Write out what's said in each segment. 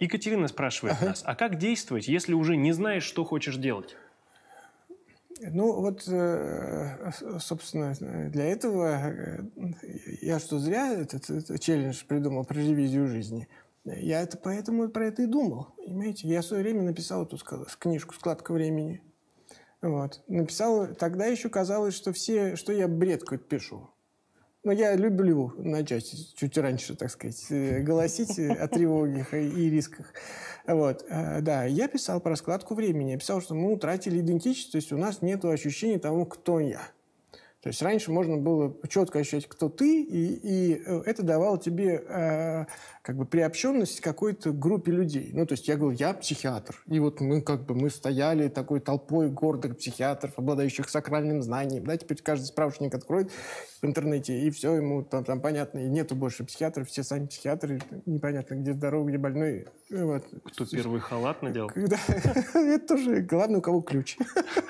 Екатерина спрашивает ага. нас, а как действовать, если уже не знаешь, что хочешь делать? Ну, вот, э, собственно, для этого э, я что, зря этот, этот челлендж придумал про ревизию жизни? Я это поэтому про это и думал, понимаете? Я в свое время написал эту книжку «Складка времени». Вот. Написал, тогда еще казалось, что все, что я бред какой-то пишу. Но я люблю начать чуть раньше, так сказать, э, голосить о тревогах и рисках. Вот, э, да, я писал про складку времени. Я писал, что мы утратили идентичность, то есть у нас нет ощущения того, кто я. То есть раньше можно было четко ощущать, кто ты, и, и э, это давало тебе э, как бы приобщенность к какой-то группе людей. Ну, то есть я говорил, я психиатр. И вот мы как бы мы стояли такой толпой гордых психиатров, обладающих сакральным знанием. Да, теперь каждый справочник откроет в интернете, и все ему там, там понятно. И нету больше психиатров, все сами психиатры, непонятно, где здоровый, где больной. Вот. Кто первый халат надел? Да, это тоже главное, у кого ключ.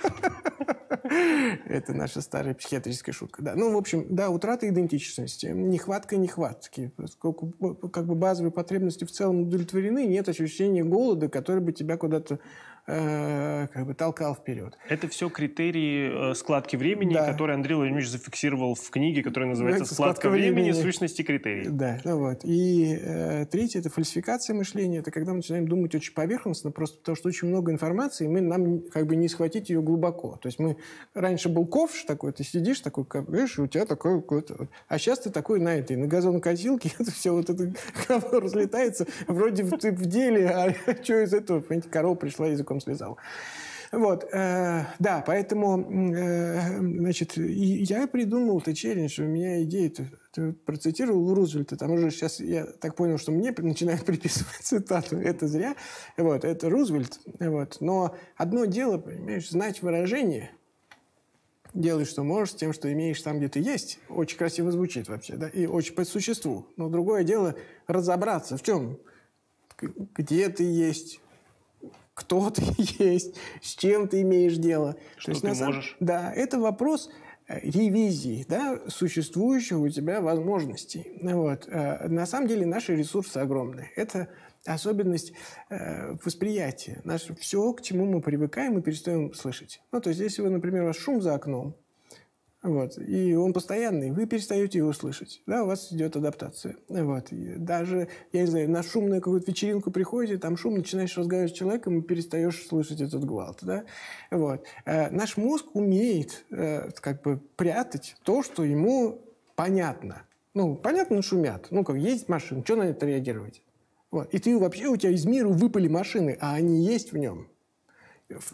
Это наша старая психиатрическая шутка. Да. Ну, в общем, да, утрата идентичности, нехватка нехватки. Поскольку как бы базовые потребности в целом удовлетворены, нет ощущения голода, который бы тебя куда-то Э, как бы толкал вперед. Это все критерии э, складки времени, да. которые Андрей Владимирович зафиксировал в книге, которая называется «Складка, складка времени. Сущности критерий». Да, ну вот. И э, третье – это фальсификация мышления. Это когда мы начинаем думать очень поверхностно, просто потому что очень много информации, и мы, нам как бы не схватить ее глубоко. То есть мы... Раньше был ковш такой, ты сидишь такой, видишь, у тебя такой. А сейчас ты такой на этой, на газонокосилке, это все вот это разлетается. Вроде ты в деле, а что из этого? Понимаете, корова пришла языком потом слезал. Вот, э, да, поэтому, э, значит, я придумал этот челлендж, у меня идея, ты, ты процитировал Рузвельта, там уже сейчас я так понял, что мне начинают приписывать цитату, это зря, вот, это Рузвельт, вот, но одно дело, понимаешь, знать выражение, делай, что можешь, тем, что имеешь там, где ты есть, очень красиво звучит вообще, да, и очень по существу, но другое дело разобраться в чем, где ты есть, кто ты есть, с чем ты имеешь дело. Что есть, ты самом... можешь. Да, это вопрос э, ревизии да, существующих у тебя возможностей. Вот. Э, на самом деле наши ресурсы огромны. Это особенность э, восприятия. Наше, все, к чему мы привыкаем, мы перестаем слышать. Ну, то есть, если вы, например, у вас шум за окном, вот. И он постоянный, вы перестаете его слышать. Да, у вас идет адаптация. Вот. И даже, я не знаю, на шумную какую-то вечеринку приходите, там шум, начинаешь разговаривать с человеком и перестаешь слышать этот гвалт. Да? Вот. А наш мозг умеет э, как бы прятать то, что ему понятно. Ну, понятно, шумят. Ну, как есть машина, что на это реагировать? Вот. И ты вообще, у тебя из мира выпали машины, а они есть в нем.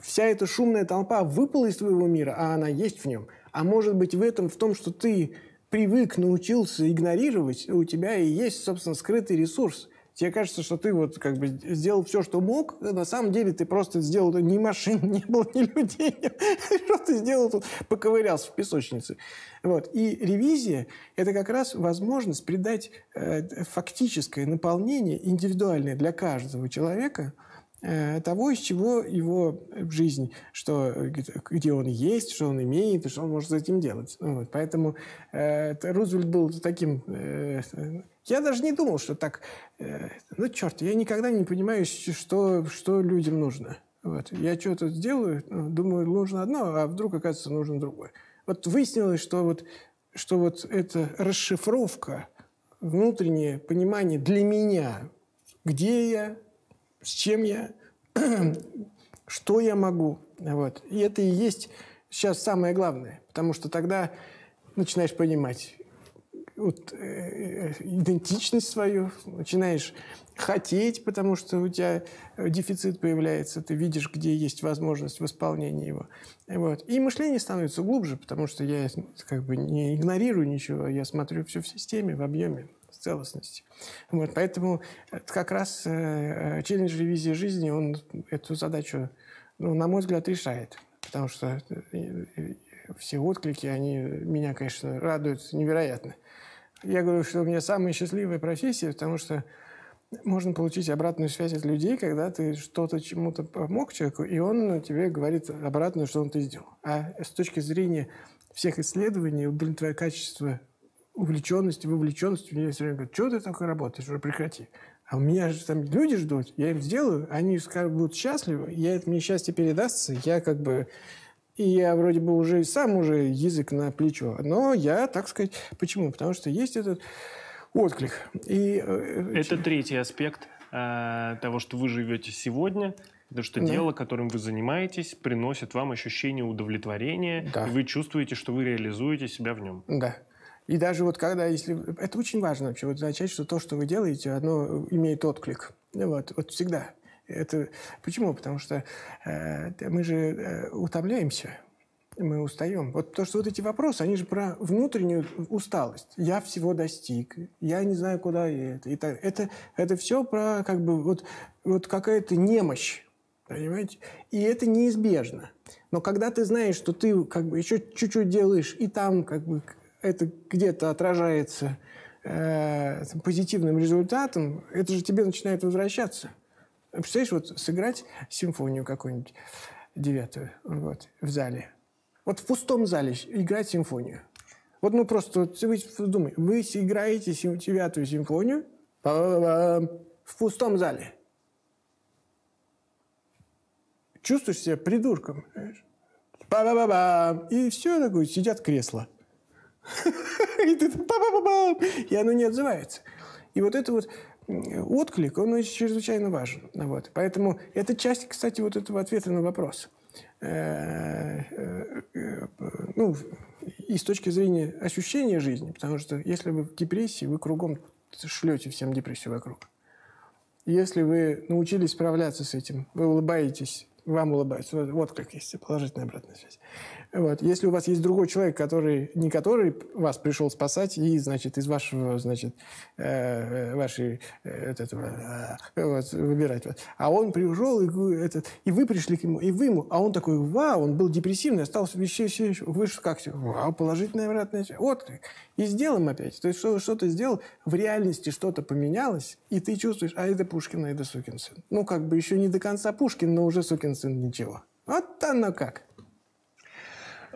Вся эта шумная толпа выпала из твоего мира, а она есть в нем – а может быть в этом, в том, что ты привык, научился игнорировать, у тебя и есть, собственно, скрытый ресурс. Тебе кажется, что ты вот как бы сделал все, что мог, а на самом деле ты просто сделал ни машин, не было, ни людей. Что ты сделал тут? Поковырялся в песочнице. Вот. И ревизия – это как раз возможность придать э, фактическое наполнение индивидуальное для каждого человека – того, из чего его жизнь, что, где он есть, что он имеет, и что он может с этим делать. Вот. Поэтому э, Рузвельт был таким... Э, я даже не думал, что так... Э, ну, черт, я никогда не понимаю, что, что людям нужно. Вот. Я что-то сделаю, ну, думаю, нужно одно, а вдруг, оказывается, нужно другое. Вот выяснилось, что вот, что вот эта расшифровка, внутреннее понимание для меня, где я, с чем я, что я могу. Вот. И это и есть сейчас самое главное, потому что тогда начинаешь понимать вот, э, идентичность свою, начинаешь хотеть, потому что у тебя дефицит появляется, ты видишь, где есть возможность восполнения его. Вот. И мышление становится глубже, потому что я как бы не игнорирую ничего, я смотрю все в системе, в объеме целостности. Вот, поэтому как раз э, челлендж ревизии жизни, он эту задачу, ну, на мой взгляд, решает. Потому что э, все отклики, они меня, конечно, радуют невероятно. Я говорю, что у меня самая счастливая профессия, потому что можно получить обратную связь от людей, когда ты что-то чему-то помог человеку, и он тебе говорит обратно, что он ты сделал. А с точки зрения всех исследований, удовлетворение качества увлеченности, вовлеченности. Мне все время говорят, что ты такой работаешь, уже прекрати. А у меня же там люди ждут, я им сделаю, они скажут, будут счастливы, я это мне счастье передастся, я как бы и я вроде бы уже сам уже язык на плечо. Но я, так сказать, почему? Потому что есть этот отклик. И, э, Это третий аспект э, того, что вы живете сегодня. Потому что да. дело, которым вы занимаетесь, приносит вам ощущение удовлетворения, да. и вы чувствуете, что вы реализуете себя в нем. Да. И даже вот когда, если... Это очень важно вообще, вот начать, что то, что вы делаете, оно имеет отклик. Вот, вот всегда. Это почему? Потому что э, мы же э, утомляемся, мы устаем. Вот то, что вот эти вопросы, они же про внутреннюю усталость. Я всего достиг, я не знаю, куда я это. Это, это, это все про как бы вот, вот какая-то немощь, понимаете? И это неизбежно. Но когда ты знаешь, что ты как бы еще чуть-чуть делаешь, и там как бы это где-то отражается э, позитивным результатом, это же тебе начинает возвращаться. Представляешь, вот сыграть симфонию какую-нибудь девятую вот, в зале. Вот в пустом зале играть симфонию. Вот ну просто, вот, вы думаете, вы играете девятую симфонию в пустом зале. Чувствуешь себя придурком. Ба-ба-ба-ба. И все такое, сидят кресла. И ты И оно не отзывается. И вот это вот отклик, он чрезвычайно важен. Вот. Поэтому это часть, кстати, вот этого ответа на вопрос. Э, э, э, ну, и с точки зрения ощущения жизни, потому что если вы в депрессии, вы кругом шлете всем депрессию вокруг. Если вы научились справляться с этим, вы улыбаетесь, вам улыбаются. Вот как есть положительная обратная связь. Вот. Если у вас есть другой человек, который не который вас пришел спасать и, значит, из вашего, значит, э, э вашей э, этого, э, вот, выбирать, вот. а он пришел и, этот, и вы пришли к нему, и вы ему, а он такой, вау, он был депрессивный, остался вещей, все, вы же как все, вау, положительная обратная связь. Вот и сделаем опять. То есть что, что-то сделал, в реальности что-то поменялось, и ты чувствуешь, а это Пушкин, а это сукин сын. Ну, как бы еще не до конца Пушкин, но уже сукин сын ничего. Вот оно как.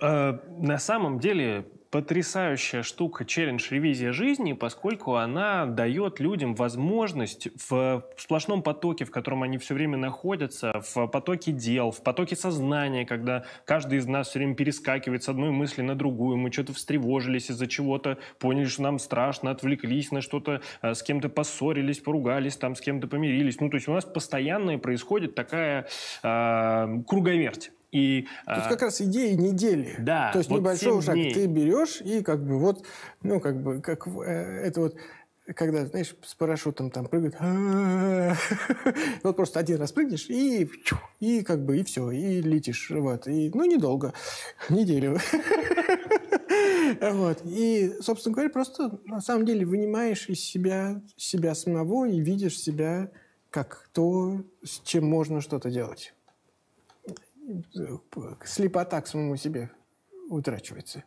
Э, на самом деле потрясающая штука челлендж ревизия жизни, поскольку она дает людям возможность в сплошном потоке, в котором они все время находятся, в потоке дел, в потоке сознания, когда каждый из нас все время перескакивает с одной мысли на другую, мы что-то встревожились из-за чего-то, поняли, что нам страшно, отвлеклись на что-то, э, с кем-то поссорились, поругались, там с кем-то помирились. Ну, то есть у нас постоянно происходит такая э, круговерть. И, Тут а... как раз идея недели. Да. То есть вот небольшой шаг дней. ты берешь и как бы вот, ну как бы, как э, это вот когда, знаешь, с парашютом там прыгают, вот просто один раз прыгнешь и, и как бы, и все, и летишь, вот, и, ну, недолго, неделю. Вот. И, собственно говоря, просто на самом деле вынимаешь из себя себя самого и видишь себя как то, с чем можно что-то делать слепота к самому себе утрачивается.